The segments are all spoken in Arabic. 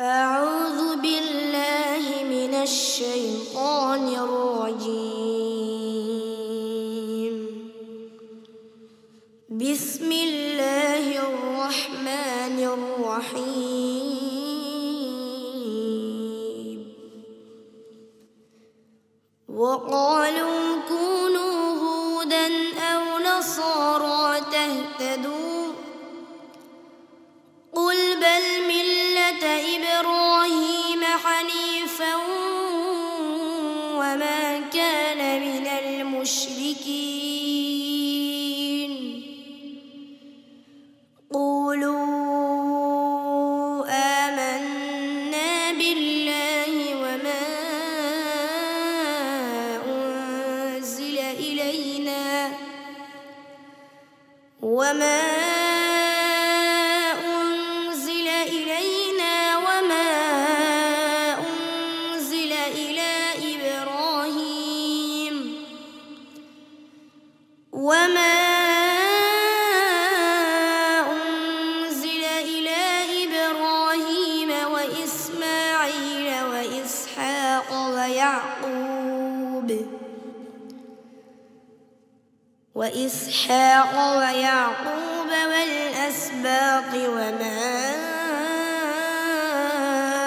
أعوذ بالله من الشيطان الرجيم. بسم الله الرحمن الرحيم. وقالوا كونوا هودا أو نصارى تهتدوا وما كان من المشركين. قولوا آمنا بالله وما أنزل إلينا وما ويعقوب وإسحاق ويعقوب والأسباط وما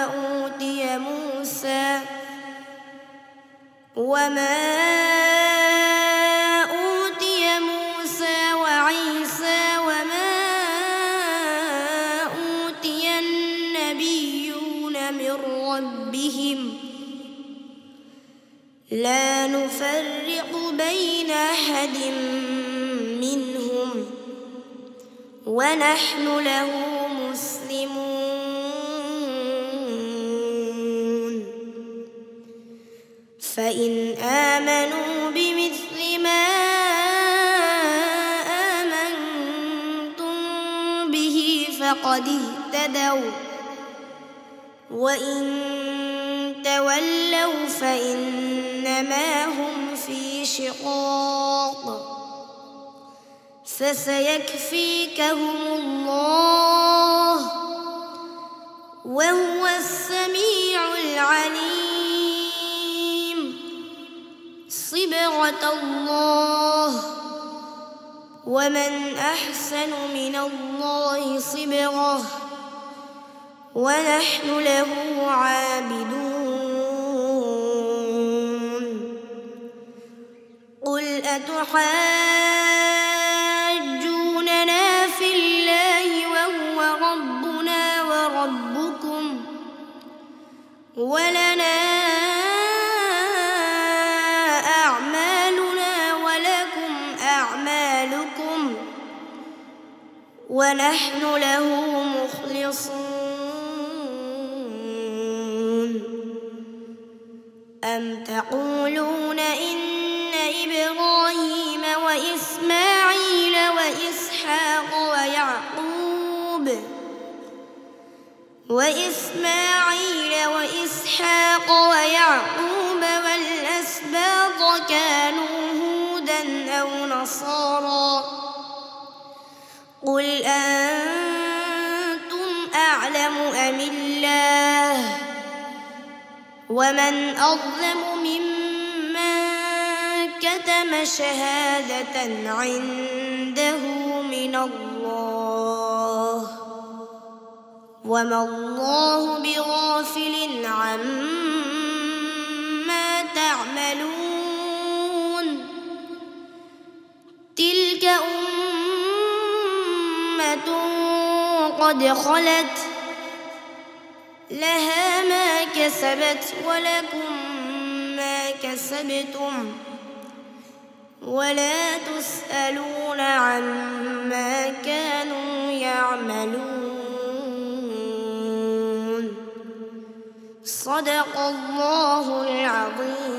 أوتي موسى وما أوتي موسى وعيسى وما أوتي النبيون من ربهم لا نفرق بين أحد منهم ونحن له مسلمون. فإن آمنوا بمثل ما آمنتم به فقد اهتدوا. وإن تولوا فإنما هم في شقاق فسيكفيكهم الله وهو السميع العليم. صبغة الله ومن أحسن من الله صبغة ونحن له عابدون. أتحاجوننا في الله وهو ربنا وربكم ولنا أعمالنا ولكم أعمالكم ونحن له مخلصون. أم تقولون إن إبراهيم وإسماعيل وإسحاق ويعقوب وإسماعيل وإسحاق ويعقوب والأسباط كانوا هودا أو نصارى قل أنتم أعلم أم الله ومن أظلم ممن كتم شهادة عنده من الله. وما الله بغافل عما تعملون. تلك أمة قد خلت لها ما كسبت ولكم ما كسبتم. ولا تسألون عما كانوا يعملون. صدق الله العظيم.